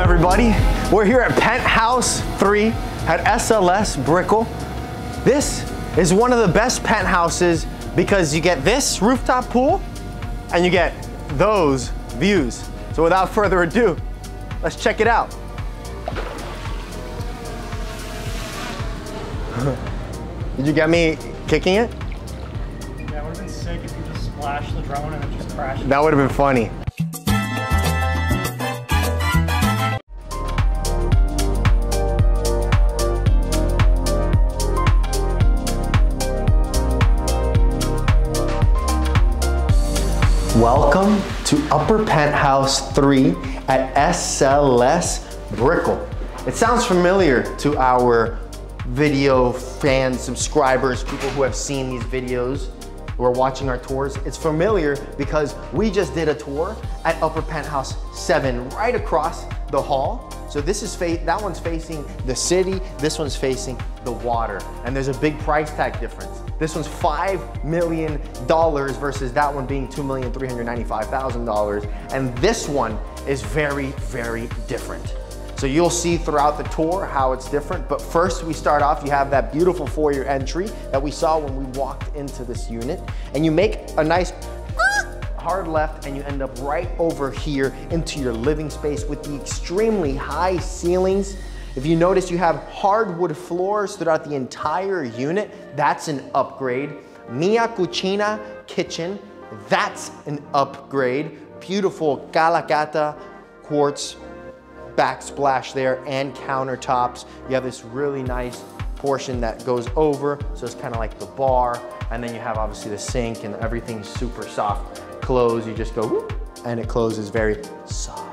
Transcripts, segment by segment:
Everybody we're here at Penthouse 3 at SLS Brickell. This is one of the best penthouses because you get this rooftop pool and you get those views. So without further ado, let's check it out. Did you get me kicking it? Yeah, it would have been sick if you just splashed the drone and it just crashed. That would have been funny. Welcome to Upper Penthouse 3 at SLS Brickell. It sounds familiar to our video fans, subscribers, people who have seen these videos, who are watching our tours. It's familiar because we just did a tour at Upper Penthouse 7 right across the hall. So this is that one's facing the city, this one's facing the water, and there's a big price tag difference. This one's $5 million versus that one being $2,395,000. And this one is very, very different. So you'll see throughout the tour how it's different. But first we start off, you have that beautiful foyer entry that we saw when we walked into this unit. And you make a nice hard left and you end up right over here into your living space with the extremely high ceilings if you notice you have hardwood floors throughout the entire unit, that's an upgrade. Mia Cucina kitchen, that's an upgrade. Beautiful Calacatta quartz backsplash there and countertops. You have this really nice portion that goes over, so it's kind of like the bar. And then you have obviously the sink and everything's super soft close. You just go whoop, and it closes very softly.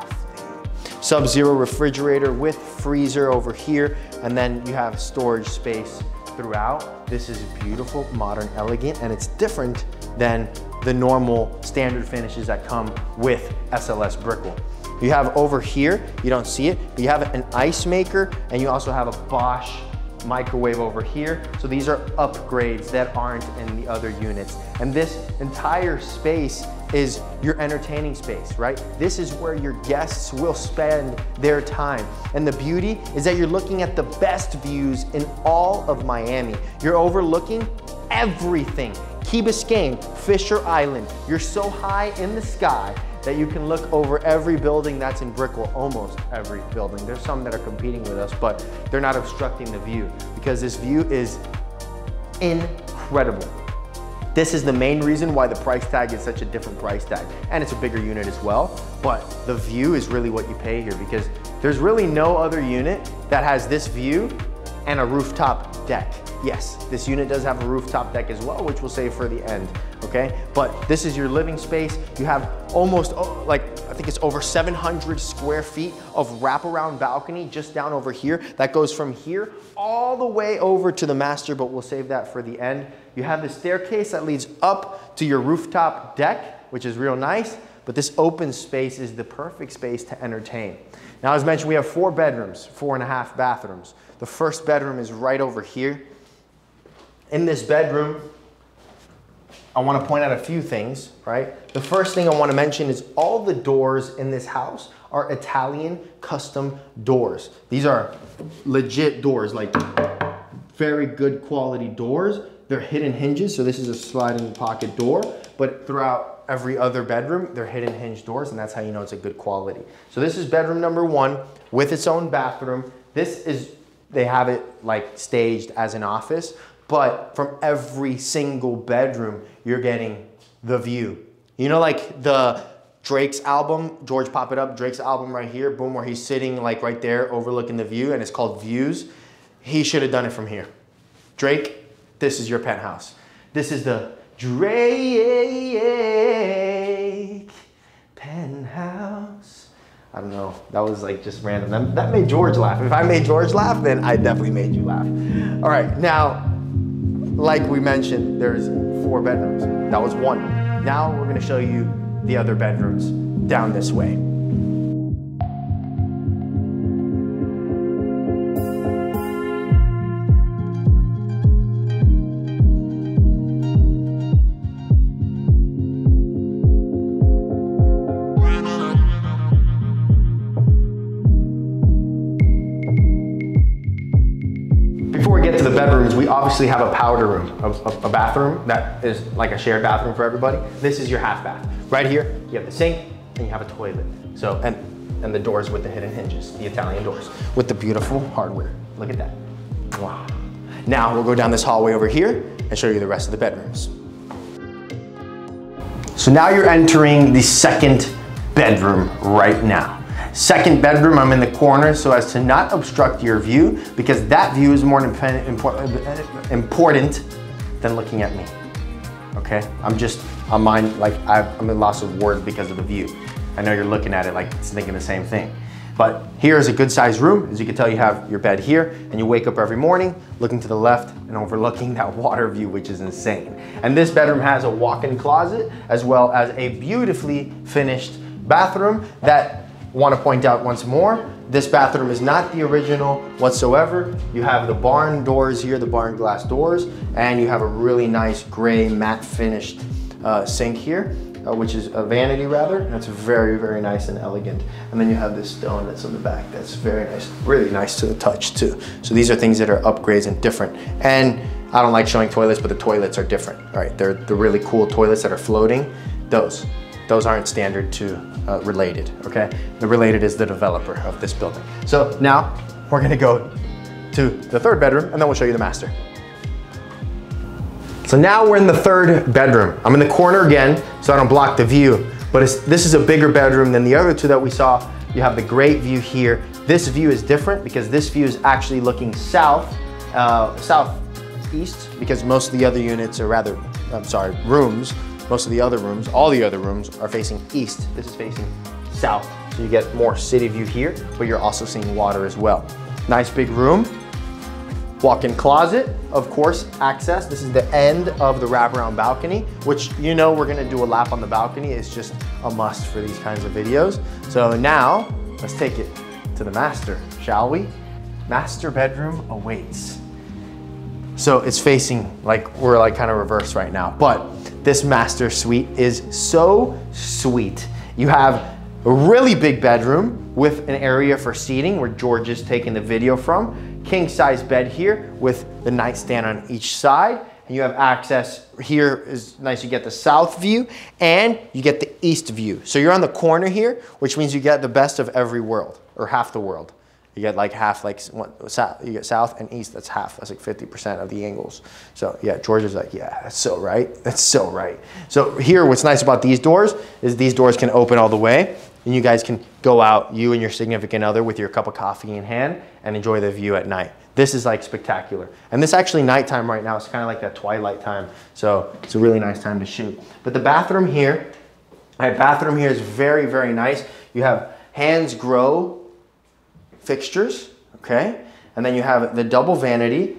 Sub-zero refrigerator with freezer over here, and then you have storage space throughout. This is beautiful, modern, elegant, and it's different than the normal standard finishes that come with SLS Brickell. You have over here, you don't see it, but you have an ice maker, and you also have a Bosch microwave over here. So these are upgrades that aren't in the other units. And this entire space is your entertaining space, right? This is where your guests will spend their time. And the beauty is that you're looking at the best views in all of Miami. You're overlooking everything. Key Biscayne, Fisher Island. You're so high in the sky that you can look over every building that's in Brickell, almost every building. There's some that are competing with us, but they're not obstructing the view because this view is incredible. This is the main reason why the price tag is such a different price tag. And it's a bigger unit as well, but the view is really what you pay here because there's really no other unit that has this view and a rooftop deck. Yes, this unit does have a rooftop deck as well, which we'll save for the end, okay? But this is your living space. You have almost, oh, like, I think it's over 700 square feet of wraparound balcony just down over here. That goes from here all the way over to the master, but we'll save that for the end. You have the staircase that leads up to your rooftop deck, which is real nice, but this open space is the perfect space to entertain. Now, as mentioned, we have four bedrooms, four and a half bathrooms. The first bedroom is right over here. In this bedroom, I want to point out a few things, right? The first thing I want to mention is all the doors in this house are Italian custom doors. These are legit doors, like very good quality doors. They're hidden hinges, so this is a sliding pocket door, but throughout every other bedroom, they're hidden hinge doors, and that's how you know it's a good quality. So this is bedroom number one with its own bathroom. This is, they have it like staged as an office, but from every single bedroom, you're getting the view. You know, like the Drake's album, George Pop It Up, Drake's album right here, boom, where he's sitting like right there overlooking the view and it's called Views. He should have done it from here. Drake, this is your penthouse. This is the Drake penthouse. I don't know. That was like just random. That, that made George laugh. If I made George laugh, then I definitely made you laugh. All right, now, like we mentioned, there's four bedrooms. That was one. Now we're gonna show you the other bedrooms down this way. Get to the bedrooms, we obviously have a powder room, a, a, a, bathroom that is like a shared bathroom for everybody. This is your half bath. Right here, you have the sink and you have a toilet. So, and, and the doors with the hidden hinges, the Italian doors, with the beautiful hardware. Look at that. Wow. Now we'll go down this hallway over here and show you the rest of the bedrooms. So now you're entering the second bedroom right now. Second bedroom, I'm in the corner so as to not obstruct your view because that view is more important than looking at me. Okay, I'm just, I'm like I'm in loss of words because of the view. I know you're looking at it like it's thinking the same thing. But here is a good sized room. As you can tell, you have your bed here and you wake up every morning looking to the left and overlooking that water view, which is insane. And this bedroom has a walk-in closet as well as a beautifully finished bathroom that want to point out once more, this bathroom is not the original whatsoever. You have the barn doors here, the barn glass doors, and you have a really nice gray matte finished uh, sink here uh, which is a vanity rather. That's very, very nice and elegant. And then you have this stone that's on the back that's very nice, really nice to the touch too. So these are things that are upgrades and different. And I don't like showing toilets, but the toilets are different. All right, they're the really cool toilets that are floating. Those, those aren't standard to uh, Related, okay? The Related is the developer of this building. So now we're gonna go to the third bedroom and then we'll show you the master. So now we're in the third bedroom. I'm in the corner again, so I don't block the view, but this is a bigger bedroom than the other two that we saw. You have the great view here. This view is different because this view is actually looking south, uh, southeast, because most of the other units are rather, I'm sorry, rooms, most of the other rooms, all the other rooms are facing east. This is facing south. So you get more city view here, but you're also seeing water as well. Nice big room. Walk-in closet, of course, access. This is the end of the wraparound balcony, which you know we're gonna do a lap on the balcony. It's just a must for these kinds of videos. So now, let's take it to the master, shall we? Master bedroom awaits. So it's facing like, we're like kind of reverse right now, but this master suite is so sweet. You have a really big bedroom with an area for seating where George is taking the video from king size bed here with the nightstand on each side. And you have access here is nice. You get the south view and you get the east view. So you're on the corner here, which means you get the best of every world or half the world. You get like half, like you get south and east. That's half. That's like 50% of the angles. So yeah, George is like, yeah, that's so right. That's so right. So here, what's nice about these doors is these doors can open all the way and you guys can go out, you and your significant other with your cup of coffee in hand and enjoy the view at night. This is like spectacular. And this actually nighttime right now, it's kind of like that twilight time. So it's a really nice time to shoot. But the bathroom here, my bathroom here is very, very nice. You have Hansgrohe fixtures, okay? And then you have the double vanity,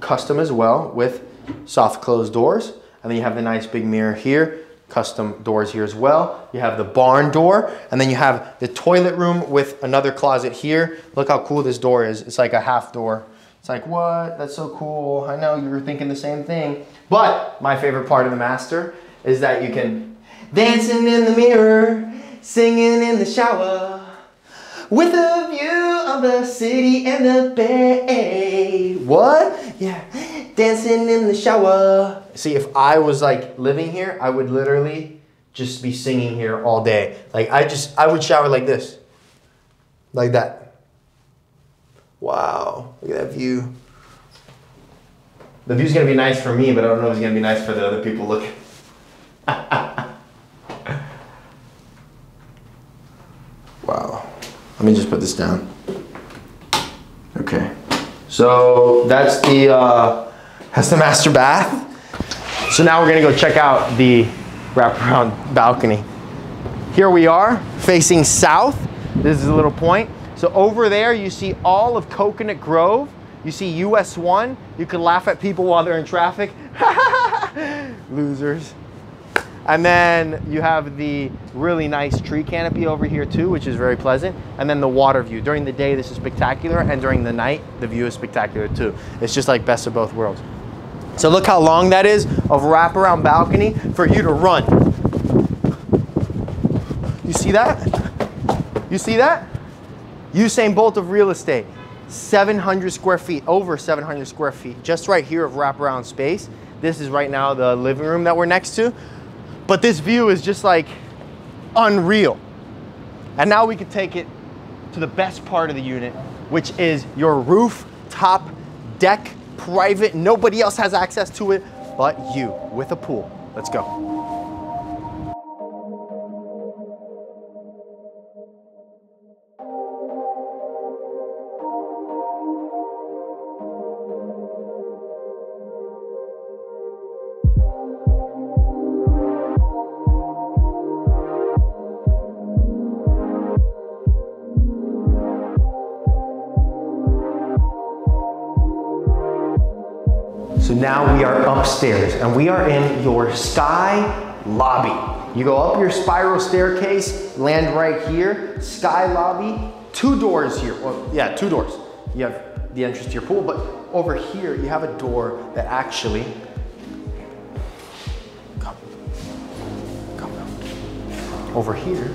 custom as well with soft closed doors. And then you have the nice big mirror here custom doors here as well. You have the barn door, and then you have the toilet room with another closet here. Look how cool this door is. It's like a half door. It's like, what? That's so cool. I know you were thinking the same thing. But my favorite part of the master is that you can dancing in the mirror, singing in the shower, with a view the city and the bay. What? Yeah, dancing in the shower. See, if I was like living here, I would literally just be singing here all day. Like I just, I would shower like this, like that. Wow, look at that view. The view's gonna be nice for me, but I don't know if it's gonna be nice for the other people looking. wow. Let me just put this down. So that's the uh, that's the master bath. So now we're gonna go check out the wraparound balcony. Here we are facing south. This is a little point. So over there you see all of Coconut Grove. You see US 1. You can laugh at people while they're in traffic. Losers. And then you have the really nice tree canopy over here too, which is very pleasant. And then the water view. During the day, this is spectacular. And during the night, the view is spectacular too. It's just like best of both worlds. So look how long that is of wraparound balcony for you to run. You see that? You see that? Usain Bolt of real estate. 700 square feet, over 700 square feet, just right here of wraparound space. This is right now the living room that we're next to. But this view is just like unreal. And now we could take it to the best part of the unit, which is your rooftop deck, private. Nobody else has access to it but you with a pool. Let's go. Now we are upstairs and we are in your sky lobby. You go up your spiral staircase, land right here, sky lobby, two doors here. Well, yeah, two doors. You have the entrance to your pool, but over here you have a door that actually, come, come. Over here,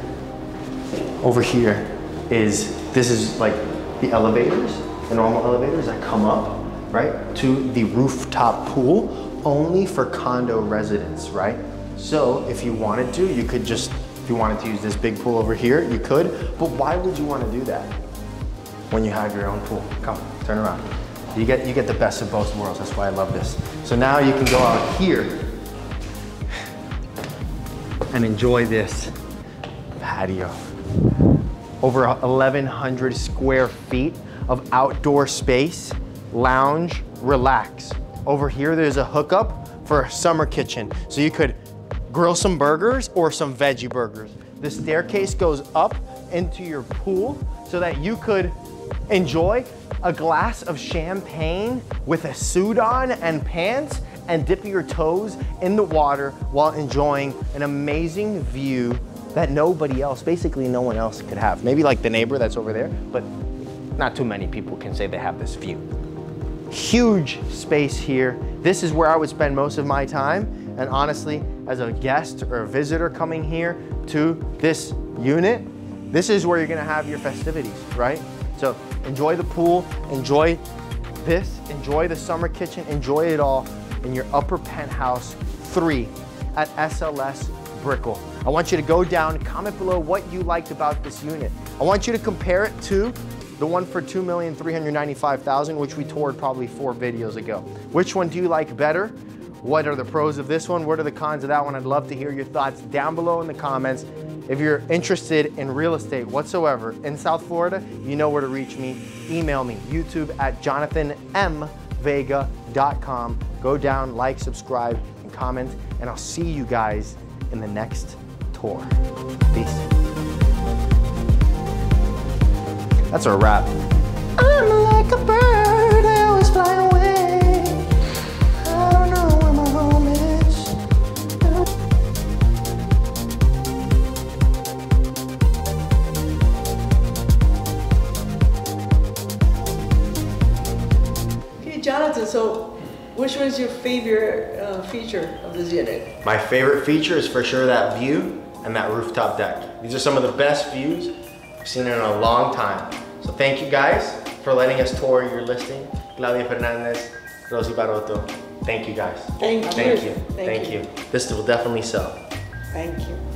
over here is, this is like the elevators, the normal elevators that come up right, to the rooftop pool only for condo residents, right? So if you wanted to, you could just, if you wanted to use this big pool over here, you could, but why would you want to do that when you have your own pool? Come, turn around. You get, you get the best of both worlds. That's why I love this. So now you can go out here and enjoy this patio. Over 1,100 square feet of outdoor space lounge, relax. Over here, there's a hookup for a summer kitchen. So you could grill some burgers or some veggie burgers. The staircase goes up into your pool so that you could enjoy a glass of champagne with a suit on and pants and dip your toes in the water while enjoying an amazing view that nobody else, basically no one else could have. Maybe like the neighbor that's over there, but not too many people can say they have this view. Huge space here. This is where I would spend most of my time. And honestly, as a guest or a visitor coming here to this unit, this is where you're gonna have your festivities, right? So enjoy the pool, enjoy this, enjoy the summer kitchen, enjoy it all in your upper penthouse three at SLS Brickell. I want you to go down, comment below what you liked about this unit. I want you to compare it to the one for 2,395,000, which we toured probably four videos ago. Which one do you like better? What are the pros of this one? What are the cons of that one? I'd love to hear your thoughts down below in the comments. If you're interested in real estate whatsoever in South Florida, you know where to reach me. Email me, youtube at jonathanmvega.com. Go down, like, subscribe, and comment, and I'll see you guys in the next tour. Peace. That's a wrap. I'm like a bird, I always fly away. I don't know where my home is. Okay, Jonathan, so which one's your favorite uh, feature of this unit? My favorite feature is for sure that view and that rooftop deck. These are some of the best views I've seen in a long time. So thank you guys for letting us tour your listing. Claudia Fernandez, Rosie Barotto. Thank you guys. Thank you. Thank you. Thank Thank you. you. This will definitely sell. Thank you.